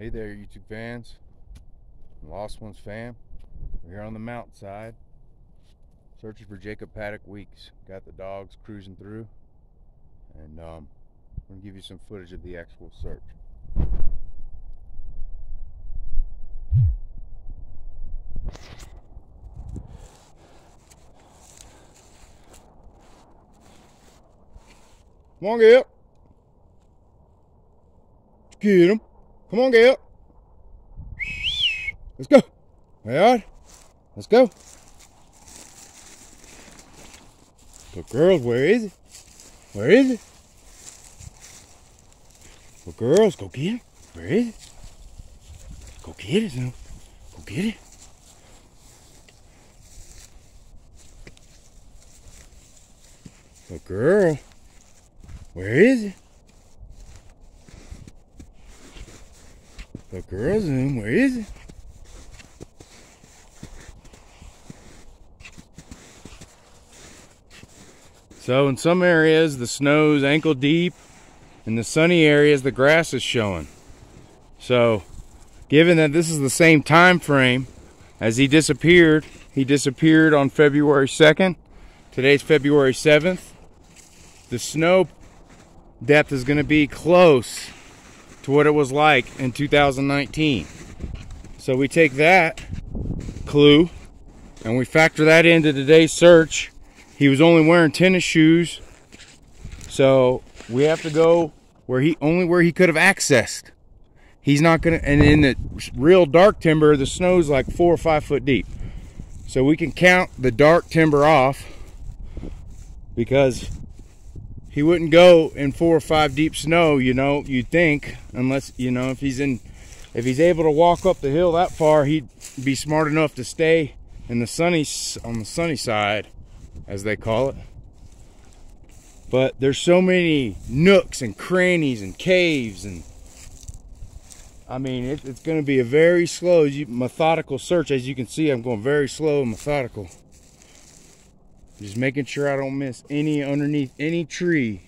Hey there, YouTube fans, Lost Ones fam. We're here on the mountainside, searching for Jacob Paddock Weeks. Got the dogs cruising through, and um, I'm gonna give you some footage of the actual search. Come on, Gail. Get him. Come on, Gail. Let's go. All right. Let's go. But girls, where is it? Where is it? Well, girls, go get it. Where is it? Go get it, son. Go get it. But girl, where is it? The girls room, where is it? So in some areas the snow's ankle deep. In the sunny areas the grass is showing. So given that this is the same time frame as he disappeared, he disappeared on February 2nd. Today's February 7th. The snow depth is going to be close to what it was like in 2019. So we take that clue and we factor that into today's search. He was only wearing tennis shoes. So we have to go where he only where he could have accessed. He's not gonna and in the real dark timber, the snow's like four or five foot deep. So we can count the dark timber off because he wouldn't go in four or five deep snow, you know, you'd think, unless, you know, if he's in, if he's able to walk up the hill that far, he'd be smart enough to stay in the sunny, on the sunny side, as they call it. But there's so many nooks and crannies and caves and, I mean, it, it's going to be a very slow, methodical search. As you can see, I'm going very slow and methodical. Just making sure I don't miss any underneath any tree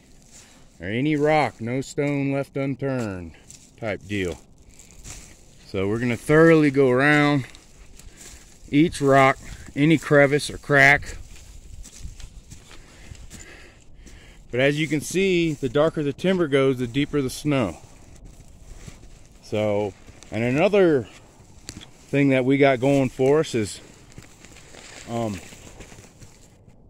or any rock, no stone left unturned type deal. So we're gonna thoroughly go around each rock, any crevice or crack. But as you can see, the darker the timber goes, the deeper the snow. So, and another thing that we got going for us is um,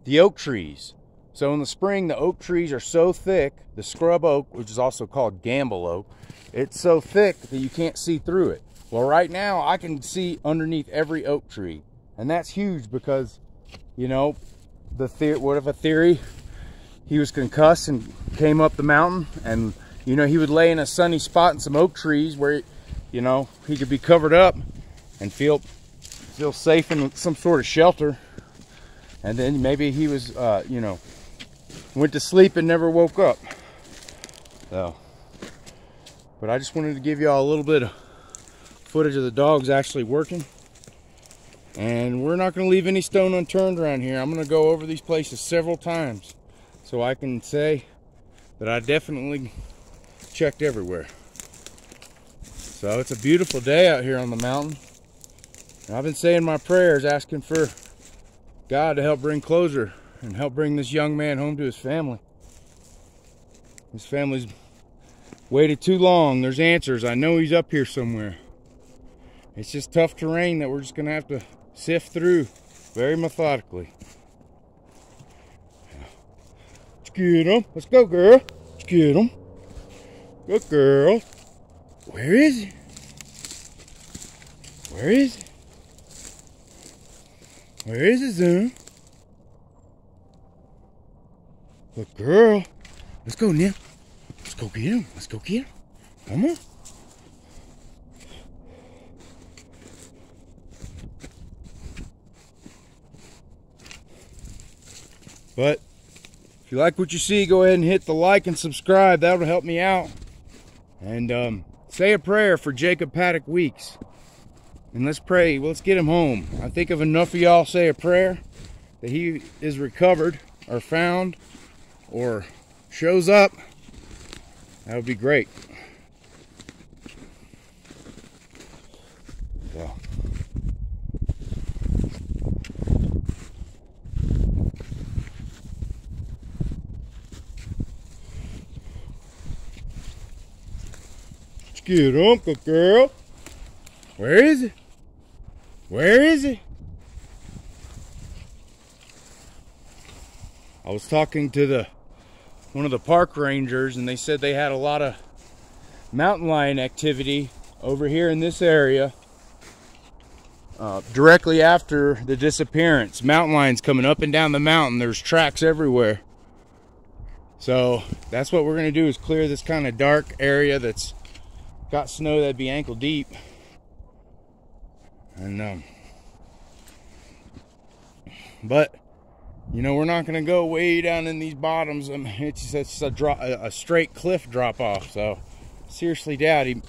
the oak trees. So in the spring, the oak trees are so thick, the scrub oak, which is also called Gambel oak, it's so thick that you can't see through it. Well, right now I can see underneath every oak tree. And that's huge because, you know, the theory, what if a theory, he was concussed and came up the mountain and, you know, he would lay in a sunny spot in some oak trees where, you know, he could be covered up and feel, feel safe in some sort of shelter and then maybe he was, uh, you know, went to sleep and never woke up. So, but I just wanted to give y'all a little bit of footage of the dogs actually working. And we're not going to leave any stone unturned around here. I'm going to go over these places several times so I can say that I definitely checked everywhere. So it's a beautiful day out here on the mountain. And I've been saying my prayers asking for God to help bring closure and help bring this young man home to his family. His family's waited too long. There's answers. I know he's up here somewhere. It's just tough terrain that we're just going to have to sift through very methodically. Let's get him. Let's go, girl. Let's get him. Good girl. Where is he? Where is he? Where is it, Zoom? Good girl. Let's go, Nip. Let's go get him. Let's go get him. Come on. But if you like what you see, go ahead and hit the like and subscribe. That'll help me out. And um, say a prayer for Jacob Paddock Weeks. And let's pray. Let's get him home. I think if enough of y'all say a prayer that he is recovered or found or shows up, that would be great. Let's get Uncle Girl. Where is it? Where is it? I was talking to the one of the park rangers and they said they had a lot of mountain lion activity over here in this area uh, directly after the disappearance. Mountain lions coming up and down the mountain. There's tracks everywhere. So that's what we're going to do is clear this kind of dark area that's got snow that'd be ankle deep. And um, but you know we're not going to go way down in these bottoms. Mean, it's just a, drop, a straight cliff drop off. So seriously doubt he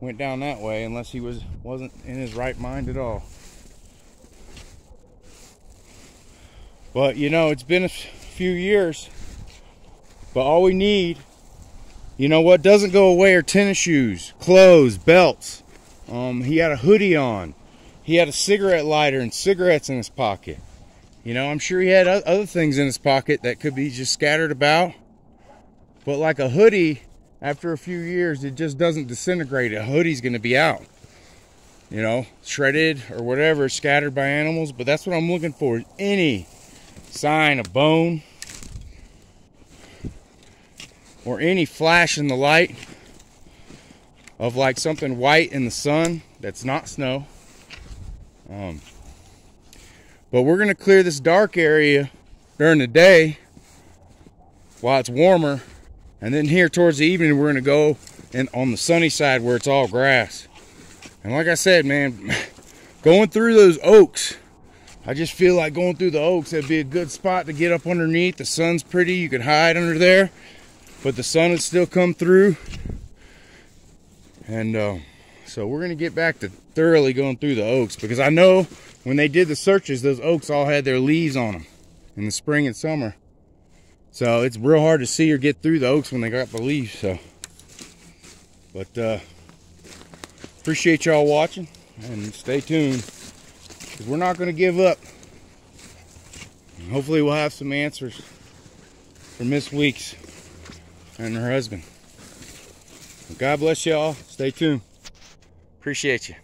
went down that way unless he was wasn't in his right mind at all. But you know it's been a few years. But all we need, you know what doesn't go away are tennis shoes, clothes, belts. Um, he had a hoodie on. He had a cigarette lighter and cigarettes in his pocket. You know, I'm sure he had other things in his pocket that could be just scattered about. But like a hoodie, after a few years, it just doesn't disintegrate. A hoodie's going to be out. You know, shredded or whatever, scattered by animals. But that's what I'm looking for. Any sign of bone or any flash in the light of like something white in the sun that's not snow. Um, but we're going to clear this dark area during the day while it's warmer. And then here towards the evening, we're going to go and on the sunny side where it's all grass. And like I said, man, going through those oaks, I just feel like going through the oaks, that'd be a good spot to get up underneath. The sun's pretty, you could hide under there, but the sun would still come through. And uh, so we're going to get back to thoroughly going through the oaks because I know when they did the searches, those oaks all had their leaves on them in the spring and summer. So it's real hard to see or get through the oaks when they got the leaves. So, but uh, appreciate y'all watching and stay tuned because we're not going to give up. And hopefully, we'll have some answers from Miss Weeks and her husband. God bless y'all. Stay tuned. Appreciate you.